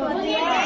この。